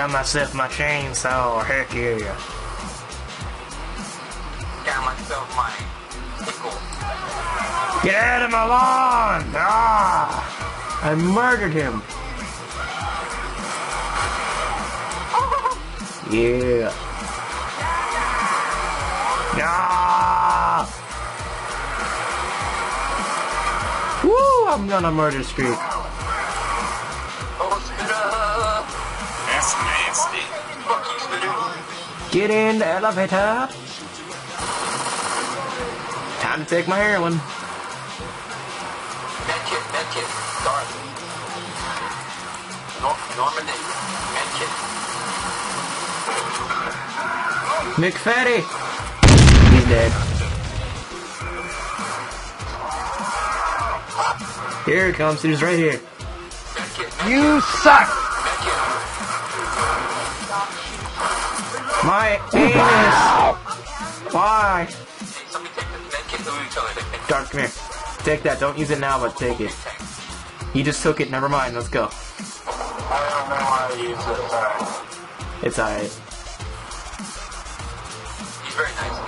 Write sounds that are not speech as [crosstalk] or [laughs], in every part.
Got myself my chainsaw. Heck yeah. Got myself my pickle. Get out of my lawn! Ah! I murdered him. [laughs] Yeah. Ah! Woo! I'm gonna murder streak. Get in the elevator. Time to take my heroin. Medkit, medkit, Darth. Nor Normandy, medkit. McFetty! He's dead. Here it comes. He's right here. You suck! My anus! Why? Hey, somebody take the medkit to each other. They- Dark, come here. Take that. Don't use it now, but take it. He just took it. Never mind. Let's go. I don't know how to use. Alright. It's alright. He's very nice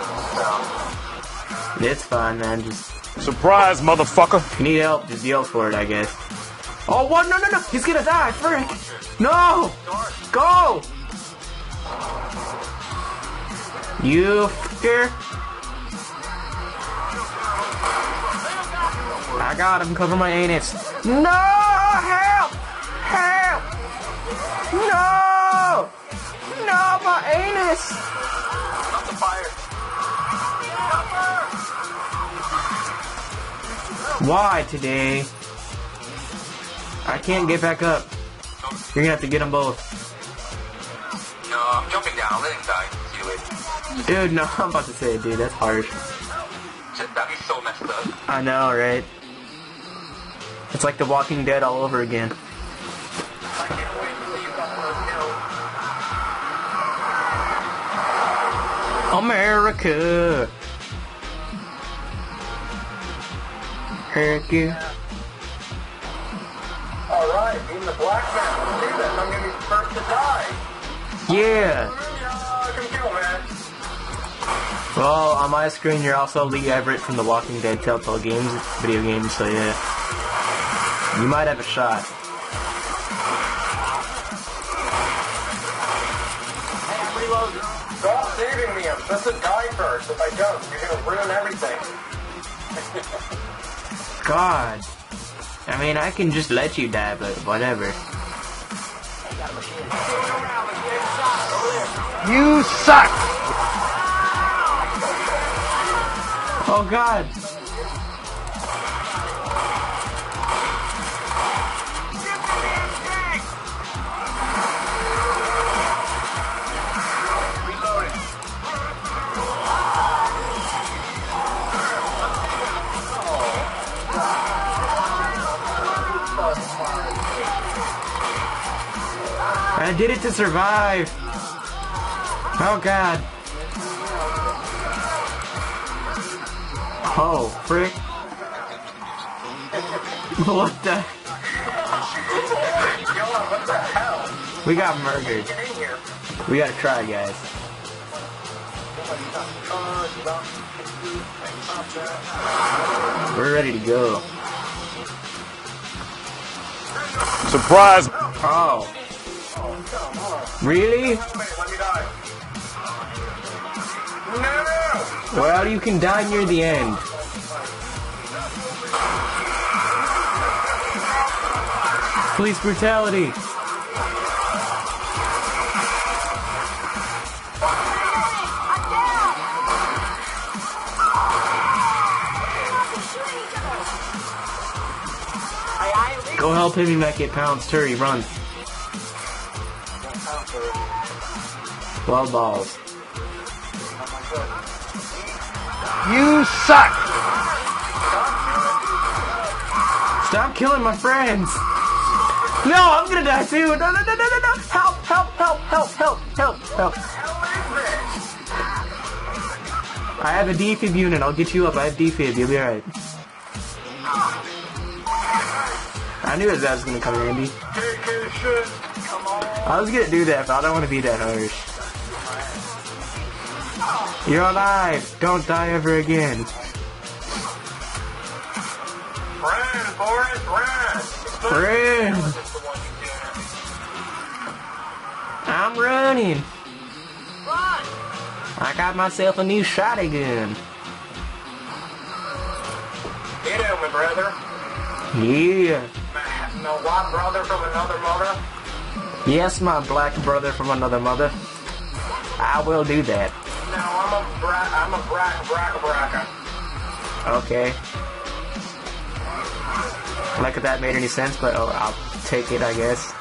though. It's fine, man. Just Surprise, motherfucker. if you need help, just yell for it, I guess. Oh, what? No, no, no! He's gonna die! Frick! No! Go! You fucker! I got him. Cover my anus. No! Help! Help! No! No, my anus! not the fire. Why today? I can't get back up. You're gonna have to get them both. No, I'm jumping down. Let him die. See you later. Dude, no, [laughs] I'm about to say it, dude. That's harsh. That'd be so messed up. I know, right? It's like The Walking Dead all over again. I can't wait to see you got those kills. America. Heck yeah. Alright, being the black man. Let's this. I'm gonna be the first to die. Yeah. Well, on my screen, you're also Lee Everett from the Walking Dead Telltale Games video game, so yeah. You might have a shot. Hey, I'm reloading. Stop saving me. I'm supposed to die first. If I don't, you're gonna ruin everything. [laughs] God. I mean, I can just let you die, but whatever. You Oh God. I did it to survive. Oh God. Oh, frick. What the? What the hell? We got murdered. Get in here. We gotta try, guys. We're ready to go. Surprise. Oh. Really? Wait, let me die. No! Well, you can die near the end. Police brutality. Go help him, you might get pounced. Hurry, run. Well balls. You suck! Stop killing my friends! No, I'm gonna die too! No, no, no, no, no, no! Help, help, help, help, help, help, help! I have a defib unit, I'll get you up. I have defib, you'll be alright. I knew dad was gonna come handy. I was gonna do that, but I don't want to be that harsh. You're alive. Don't die ever again. Run, Forrest, run. Run. That's the one you do. I'm running. Run. I got myself a new shotgun. Get him, my brother. Yeah. My, my white brother from another mother. Yes, my black brother from another mother. I will do that. No, I'm a bra- I'm a brack, brack, bracker. Okay. Like if that made any sense, but oh, I'll take it, I guess.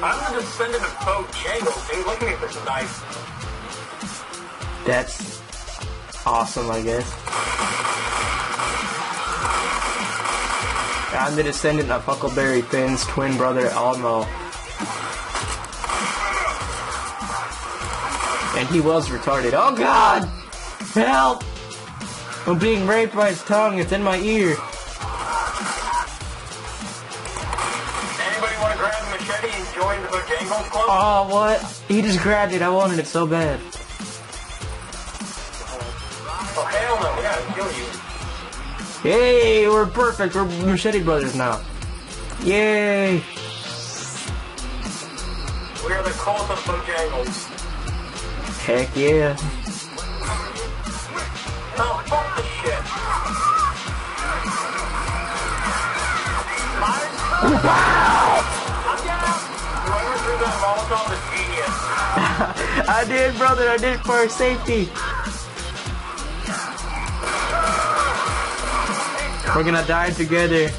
I'm the descendant of Bojangles, dude. Look at this knife. That's awesome, I guess. I'm the descendant of Huckleberry Finn's twin brother Elmo. And he was retarded. Oh god! Help! I'm being raped by his tongue, it's in my ear. Oh, what? He just grabbed it, I wanted it so bad. oh, hell no. We gotta kill you. Hey, we're perfect, we're machete brothers now. Yay! We are the cult of Bojangles. Heck yeah. No, fuck this shit. [laughs] I did, brother, I did it for safety. We're gonna die together.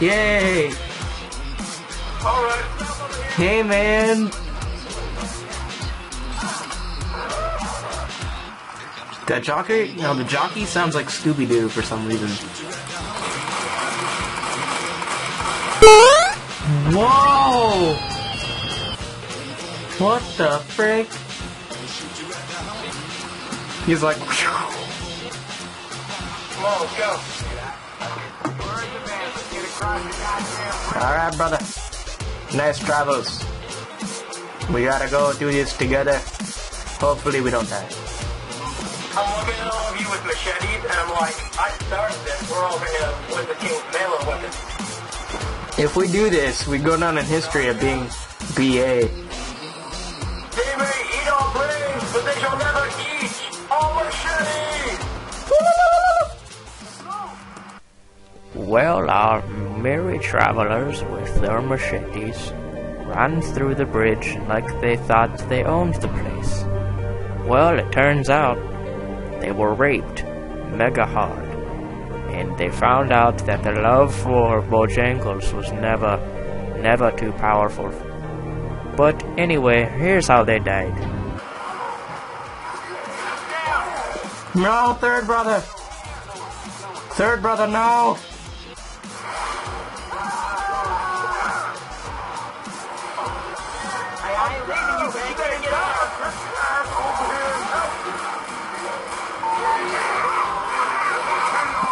Yay! Alright. Hey, man. That jockey? No, the jockey sounds like Scooby Doo for some reason. Whoa! What the frick? He's like, Come on, let's go. Where's the man? Let's get across the goddamn alright, brother. Nice travels. We gotta go do this together. Hopefully, we don't die. I'm looking at all of you with machetes, and I'm like, I started this. We're all the king's melee weapon. If we do this, we go down in history of being BA. Well, our merry travelers with their machetes ran through the bridge like they thought they owned the place. Well, it turns out they were raped mega hard, and they found out that the love for Bojangles was never, never too powerful. But anyway, here's how they died. No, third brother. Third brother, no.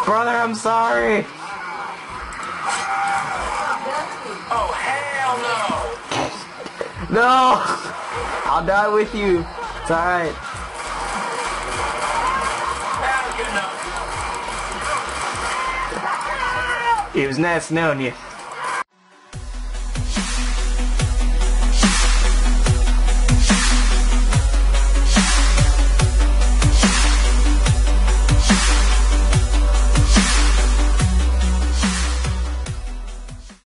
Brother, I'm sorry. Oh, hell no! No. I'll die with you. It's alright. That was good enough. It was nice knowing you.